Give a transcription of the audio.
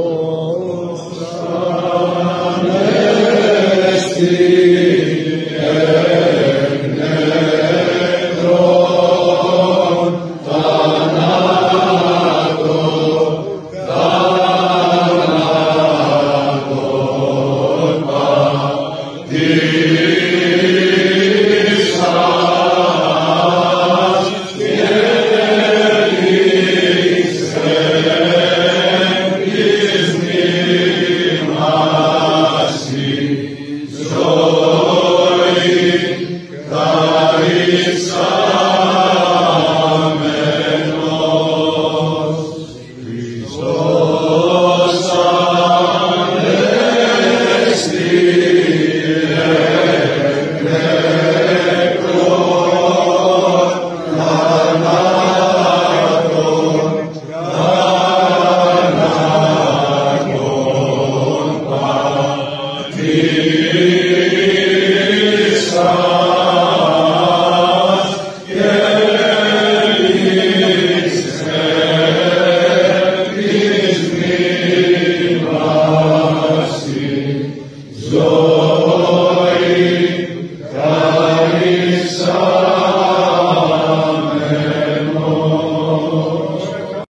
Nostra Nestis glory, God is Go.